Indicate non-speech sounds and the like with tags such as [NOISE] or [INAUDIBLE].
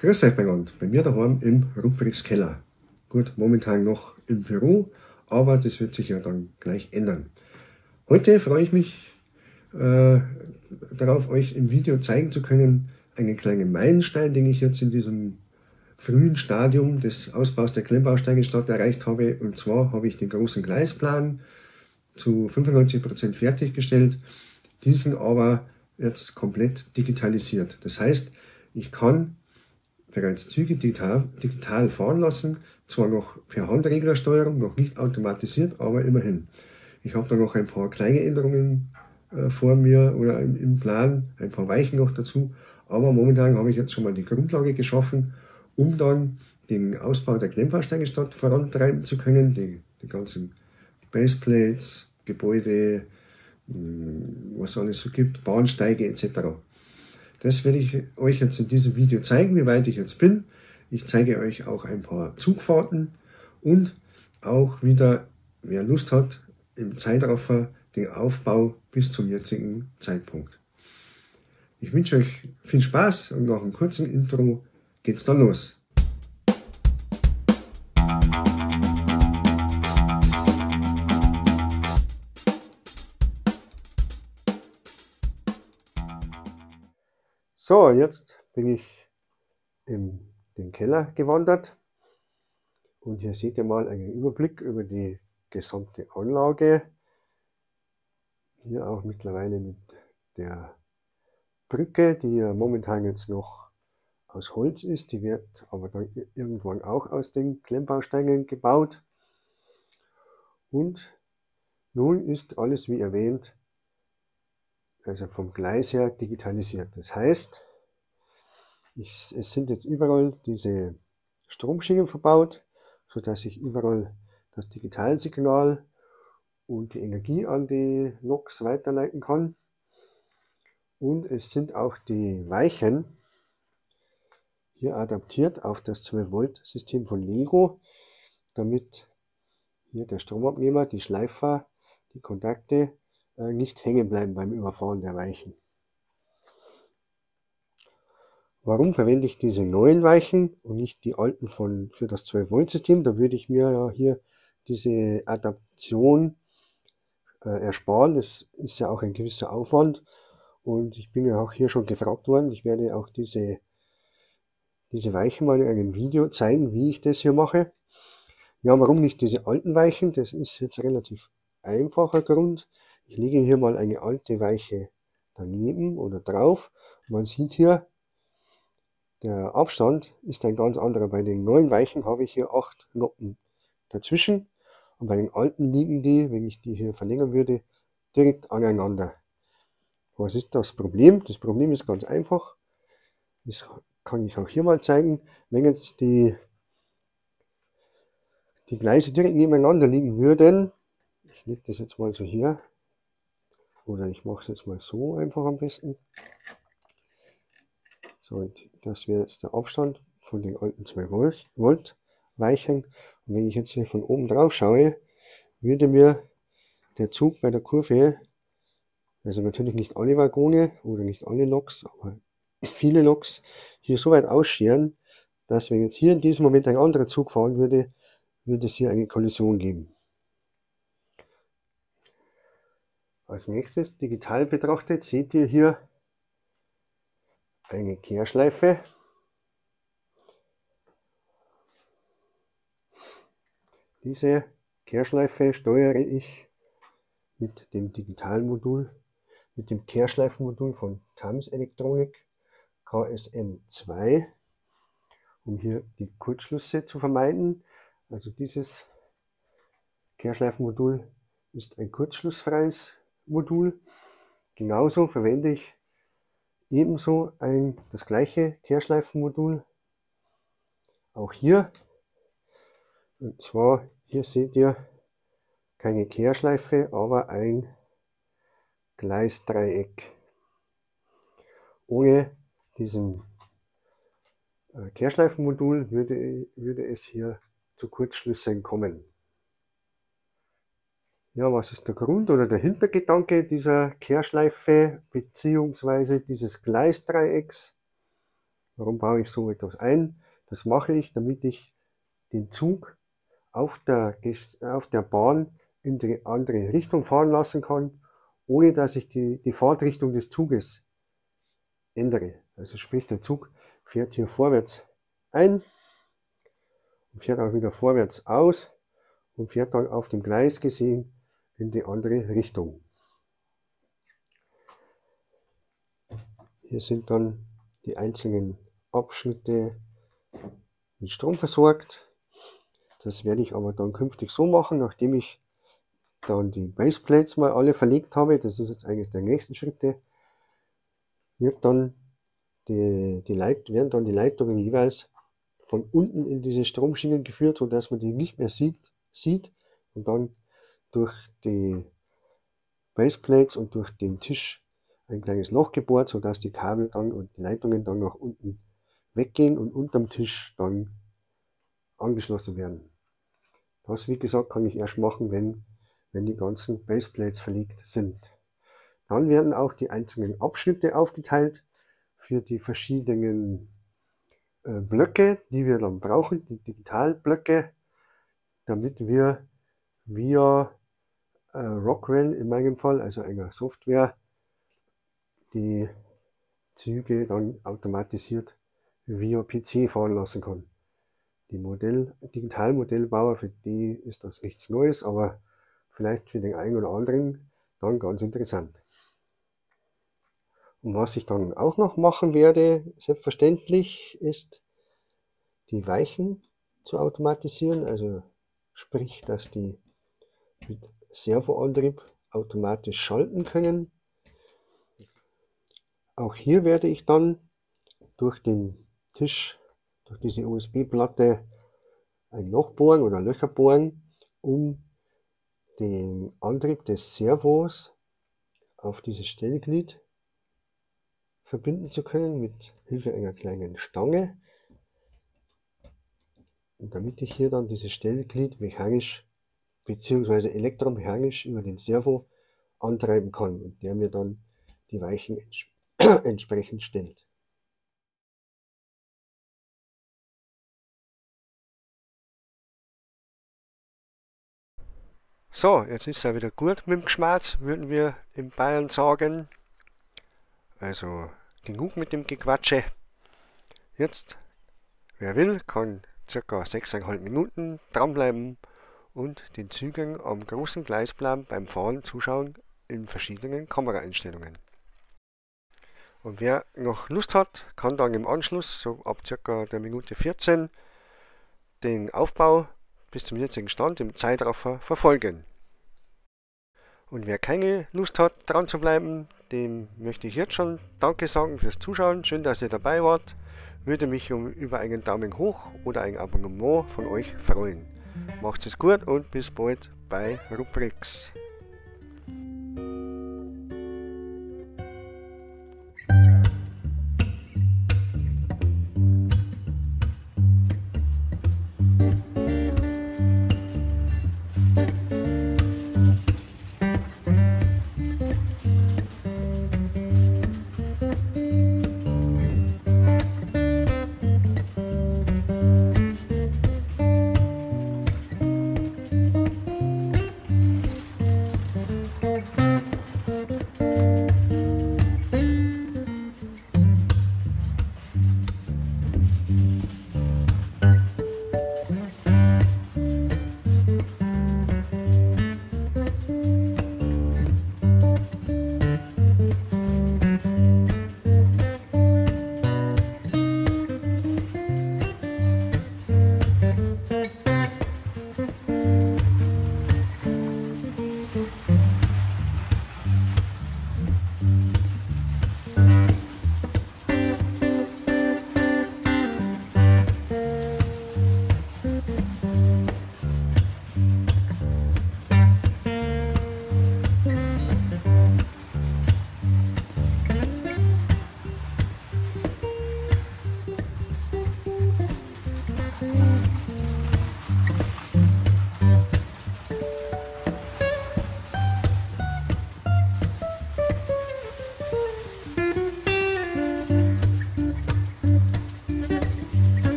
Grüß euch miteinander, bei mir daheim im Ruprechts Keller. Gut, momentan noch im Büro, aber das wird sich ja dann gleich ändern. Heute freue ich mich äh, darauf, euch im Video zeigen zu können, einen kleinen Meilenstein, den ich jetzt in diesem frühen Stadium des Ausbaus der Klemmbausteigestadt erreicht habe. Und zwar habe ich den großen Gleisplan zu 95 Prozent fertiggestellt, diesen aber jetzt komplett digitalisiert. Das heißt, ich kann bereits Züge digital, digital fahren lassen, zwar noch per Handreglersteuerung, noch nicht automatisiert, aber immerhin. Ich habe da noch ein paar kleine Änderungen äh, vor mir oder im, im, Plan, ein paar Weichen noch dazu, aber momentan habe ich jetzt schon mal die Grundlage geschaffen, um dann den Ausbau der Klemmbausteigestadt vorantreiben zu können, die, die ganzen Baseplates, Gebäude, hm, was alles so gibt, Bahnsteige etc. Das werde ich euch jetzt in diesem Video zeigen, wie weit ich jetzt bin. Ich zeige euch auch ein paar Zugfahrten und auch wieder, wer Lust hat, im Zeitraffer den Aufbau bis zum jetzigen Zeitpunkt. Ich wünsche euch viel Spaß und nach einem kurzen Intro geht's dann los. So, jetzt bin ich in den Keller gewandert und hier seht ihr mal einen Überblick über die gesamte Anlage. Hier auch mittlerweile mit der Brücke, die ja momentan jetzt noch aus Holz ist. Die wird aber dann irgendwann auch aus den Klemmbausteinen gebaut. Und nun ist alles wie erwähnt also vom Gleis her digitalisiert. Das heißt, ich, es sind jetzt überall diese Stromschienen verbaut, so dass ich überall das Digitalsignal und die Energie an die Loks weiterleiten kann. Und es sind auch die Weichen hier adaptiert auf das 12 Volt System von Lego, damit hier der Stromabnehmer, die Schleifer, die Kontakte nicht hängen bleiben beim Überfahren der Weichen. Warum verwende ich diese neuen Weichen und nicht die alten von, für das 12 Volt System? Da würde ich mir ja hier diese Adaption äh, ersparen. Das ist ja auch ein gewisser Aufwand. Und ich bin ja auch hier schon gefragt worden. Ich werde auch diese, diese Weichen mal in einem Video zeigen, wie ich das hier mache. Ja, warum nicht diese alten Weichen? Das ist jetzt relativ einfacher Grund. Ich lege hier mal eine alte Weiche daneben oder drauf. Man sieht hier, der Abstand ist ein ganz anderer. Bei den neuen Weichen habe ich hier acht Noppen dazwischen und bei den alten liegen die, wenn ich die hier verlängern würde, direkt aneinander. Was ist das Problem? Das Problem ist ganz einfach. Das kann ich auch hier mal zeigen. Wenn jetzt die, die Gleise direkt nebeneinander liegen würden, ich lege das jetzt mal so hier, oder ich mache es jetzt mal so einfach am besten. So, das wäre jetzt der Abstand von den alten 2 Volt, Volt Weichen. Und wenn ich jetzt hier von oben drauf schaue, würde mir der Zug bei der Kurve, also natürlich nicht alle Waggone oder nicht alle Loks, aber [COUGHS] viele Loks hier so weit ausscheren, dass wenn jetzt hier in diesem Moment ein anderer Zug fahren würde, würde es hier eine Kollision geben. Als nächstes digital betrachtet seht ihr hier eine Kehrschleife. Diese Kehrschleife steuere ich mit dem Digitalmodul, mit dem Kehrschleifenmodul von Tams Elektronik KSM2, um hier die Kurzschlüsse zu vermeiden. Also dieses Kehrschleifenmodul ist ein kurzschlussfreies Modul. Genauso verwende ich ebenso ein, das gleiche Kehrschleifenmodul. Auch hier. Und zwar, hier seht ihr keine Kehrschleife, aber ein Gleisdreieck. Ohne diesen äh, Kehrschleifenmodul würde, würde es hier zu Kurzschlüssen kommen. Ja, was ist der Grund oder der Hintergedanke dieser Kehrschleife beziehungsweise dieses Gleisdreiecks? Warum baue ich so etwas ein? Das mache ich, damit ich den Zug auf der, auf der Bahn in die andere Richtung fahren lassen kann, ohne dass ich die, die Fahrtrichtung des Zuges ändere. Also sprich, der Zug fährt hier vorwärts ein und fährt auch wieder vorwärts aus und fährt dann auf dem Gleis gesehen in die andere Richtung. Hier sind dann die einzelnen Abschnitte mit Strom versorgt. Das werde ich aber dann künftig so machen, nachdem ich dann die Baseplates mal alle verlegt habe. Das ist jetzt eigentlich der nächsten Schritte. Wird dann die, die Leit werden dann die Leitungen jeweils von unten in diese Stromschienen geführt, sodass man die nicht mehr sieht, sieht und dann durch die Baseplates und durch den Tisch ein kleines Loch gebohrt, sodass die Kabel dann und die Leitungen dann nach unten weggehen und unterm Tisch dann angeschlossen werden. Das, wie gesagt, kann ich erst machen, wenn, wenn die ganzen Baseplates verlegt sind. Dann werden auch die einzelnen Abschnitte aufgeteilt für die verschiedenen äh, Blöcke, die wir dann brauchen, die Digitalblöcke, damit wir via äh, Rockwell in meinem Fall, also einer Software, die Züge dann automatisiert via PC fahren lassen kann. Die Modell, Digitalmodellbauer, für die ist das nichts Neues, aber vielleicht für den einen oder anderen dann ganz interessant. Und was ich dann auch noch machen werde, selbstverständlich, ist die Weichen zu automatisieren. Also sprich, dass die mit Servoantrieb automatisch schalten können. Auch hier werde ich dann durch den Tisch, durch diese USB-Platte ein Loch bohren oder Löcher bohren, um den Antrieb des Servos auf dieses Stellglied verbinden zu können mit Hilfe einer kleinen Stange. Und damit ich hier dann dieses Stellglied mechanisch bzw. elektromechanisch über den Servo antreiben kann und der mir dann die Weichen [CLEARS THROAT] entsprechend stellt. So, jetzt ist er wieder gut mit dem Geschmerz, würden wir in Bayern sagen. Also genug mit dem Gequatsche. Jetzt, wer will, kann circa 6,5 Minuten dranbleiben und den Zügen am großen Gleisplan beim Fahren zuschauen in verschiedenen Kameraeinstellungen. Und wer noch Lust hat, kann dann im Anschluss, so ab circa der Minute 14, den Aufbau bis zum jetzigen Stand im Zeitraffer verfolgen. Und wer keine Lust hat, dran zu bleiben, dem möchte ich jetzt schon Danke sagen fürs Zuschauen. Schön, dass ihr dabei wart. Würde mich um, über einen Daumen hoch oder ein Abonnement von euch freuen. Macht es gut und bis bald bei Rubrix.